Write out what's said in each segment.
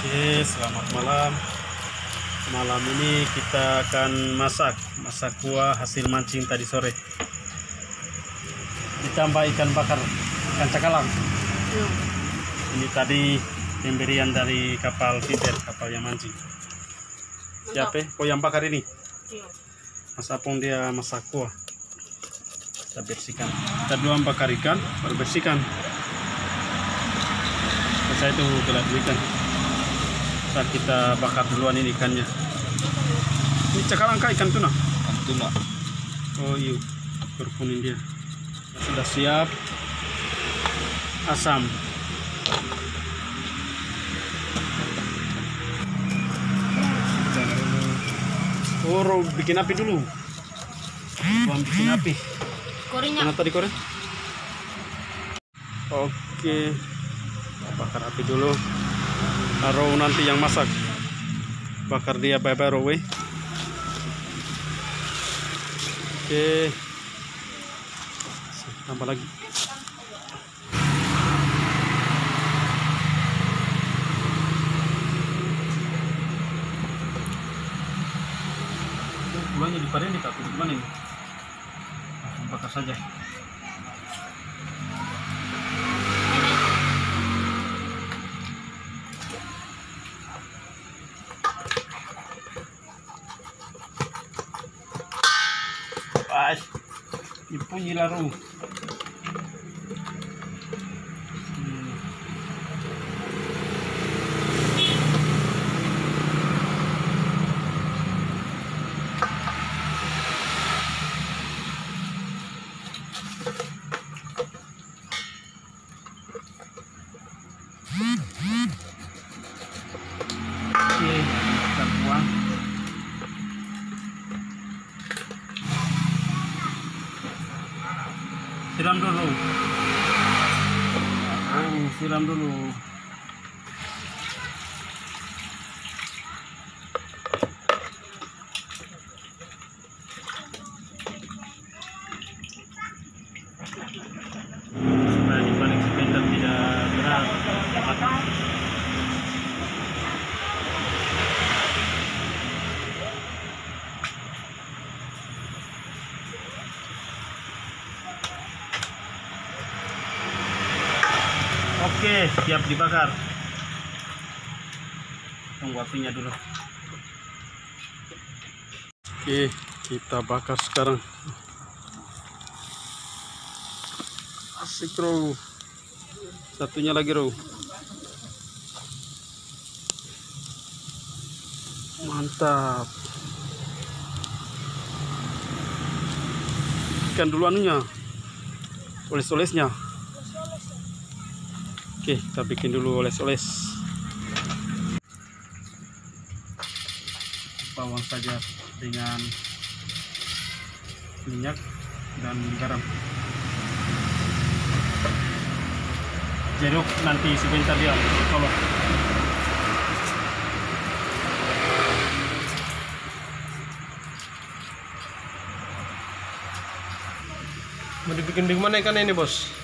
Oke, selamat malam. Malam ini kita akan masak masak kuah hasil mancing tadi sore. Ditambah ikan bakar, ikan cakalang. Ini tadi pemberian dari kapal feeder, kapal yang mancing. Siapa? Oh yang bakar ini. Mas Apong dia masak kuah. Kita bersihkan. Kita duluan bakar ikan, baru bersihkan. Saya itu gelap ikan. Ntar kita bakar duluan ini ikannya. Ini cakalang kah ikan tuna? tuna Oh iya, berkuning dia. Sudah siap. Asam. Oh, bikin api dulu. Buang bikin api. Koreanya Mana tadi koreng? Oke. Kita bakar api dulu. Taruh nanti yang masak. Bakar dia Rowe. Oke. Tambah lagi. Gulanya di pada ini kak, di mana ini? Bakar saja. guys. la Ilaru. Siram dulu. Oh, siram dulu. Oke, siap dibakar. Tunggu apinya dulu. Oke, kita bakar sekarang. Asik, bro. Satunya lagi, bro. Mantap. Ikan dulu anunya. Oles-olesnya. Oke, kita bikin dulu oles-oles. Bawang saja dengan minyak dan garam. Jeruk nanti sebentar dia colok. Mau dibikin di mana ikan ini bos?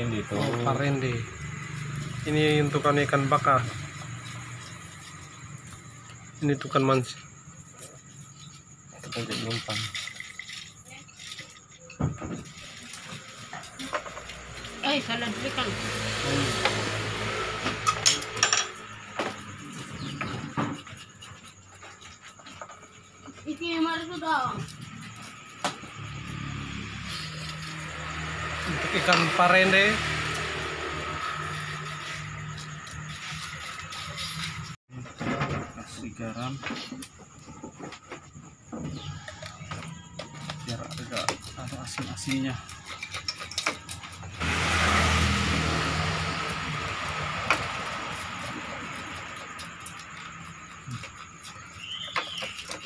Parendi itu Oh, parende. Ini untuk kan ikan bakar. Ini tukan mancing. untuk numpang Eh, salah dulu kan. Iki mari sudah. Untuk ikan parende. kasih garam. Biar agak ada asin-asinnya.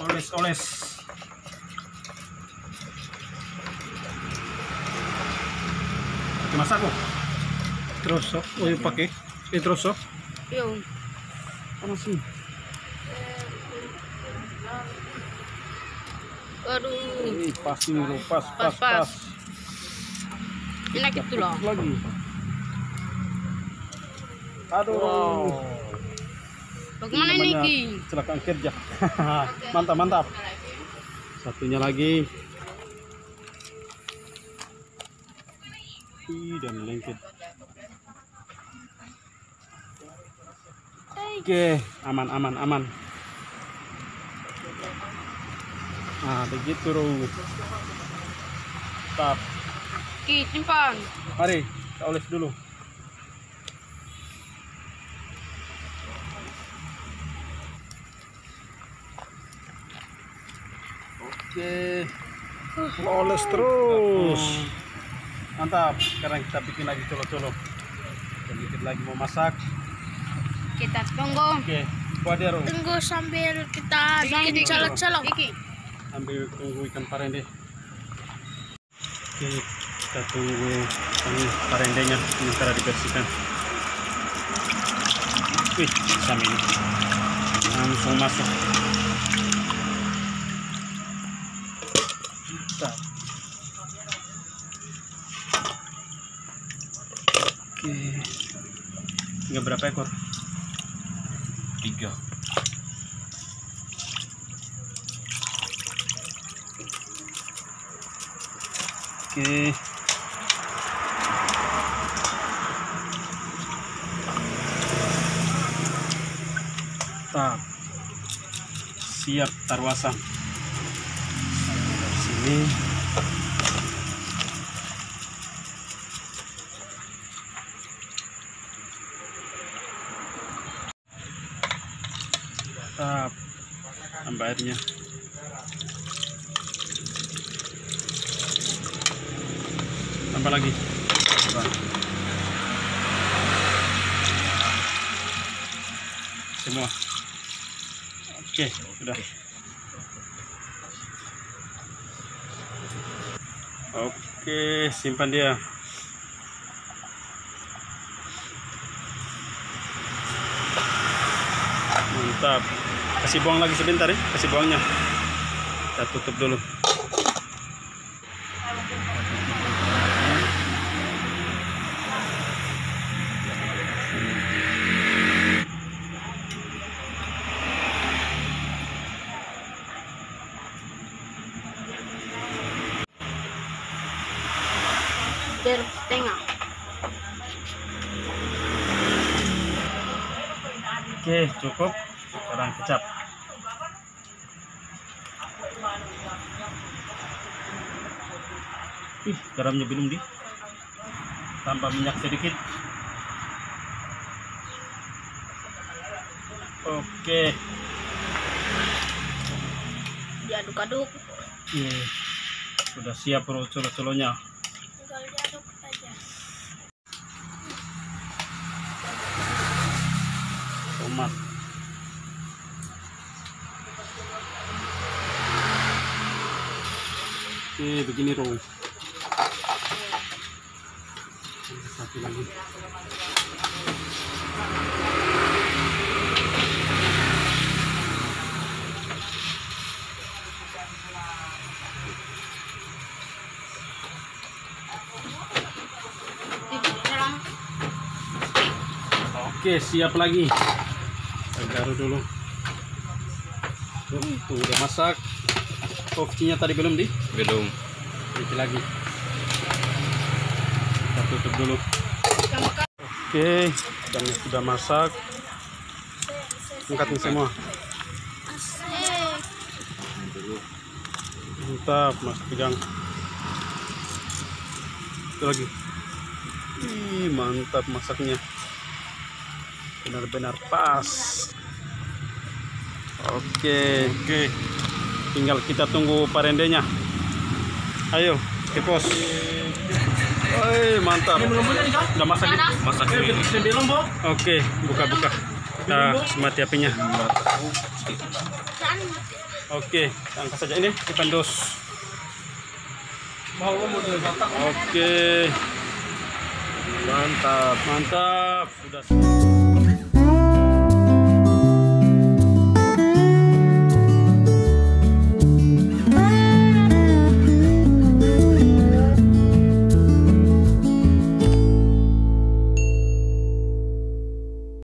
Oles-oles masak kok Troso. Oh, yung pakai. Ini troso. Yung. panas sih Aduh. Ini pas nih bro, pas, pas, Pas, pas. pas. Enak itu loh. lagi Aduh. Bagaimana ini? Kecelakaan kerja. mantap, mantap. Satunya lagi. Dan lengket. Oke, aman, aman, aman. Nah, begitu, Ru. Stop. Ki, simpan. Mari, kita oles dulu. Oke. Oles terus. Mantap. Sekarang kita bikin lagi colo-colo. Sedikit lagi mau masak. Kita tunggu. Oke. Buat dia, Ru. Tunggu sambil kita bikin Ki. colok-colok. Iki. Ambil tunggu ikan parende. Oke, kita tunggu ini parendenya sementara dibersihkan. Wih, sama ini. Langsung masuk. Berapa ekor? Tiga. Oke. Tak. Siap tarwasan. Sini. Tak. Tambah airnya. tambah lagi. Semua. Oke sudah. Oke simpan dia. Mantap kasih buang lagi sebentar ya kasih buangnya kita tutup dulu setengah. Oke, cukup. Sekarang kecap. Ih, garamnya belum di. Tambah minyak sedikit. Oke. Diaduk-aduk. Iya. Sudah siap bro colo-colonya. Tomat. Oke, begini dong. Satu lagi. Oke, siap lagi. Kita garuk dulu. Tuh, tuh udah masak. Kopinya tadi belum di? Belum. Lagi. Tutup dulu. Oke, ikannya sudah masak. Angkat nih semua. Mantap, Mas pegang. Itu lagi. Ih, mantap masaknya. Benar-benar pas. Oke. Oke. Tinggal kita tunggu parendenya. Ayo, ke pos. Woi, mantap. Udah masak nih? Masak dulu. Oke, buka-buka. Kita semati apinya. Oke, angkat saja ini ikan dos. Oke, Mantap. mantap. Sudah.